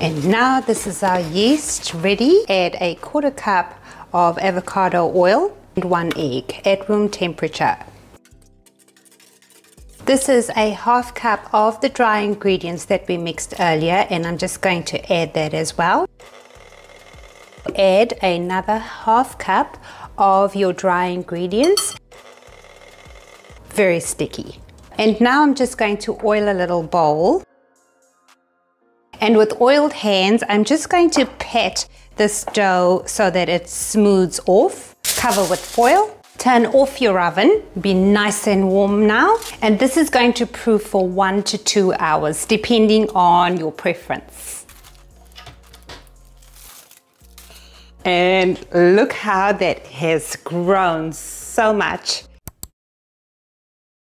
And now this is our yeast ready. Add a quarter cup of avocado oil and one egg at room temperature. This is a half cup of the dry ingredients that we mixed earlier and I'm just going to add that as well. Add another half cup of your dry ingredients. Very sticky. And now I'm just going to oil a little bowl. And with oiled hands, I'm just going to pat this dough so that it smooths off. Cover with foil. Turn off your oven, be nice and warm now. And this is going to proof for one to two hours, depending on your preference. And look how that has grown so much.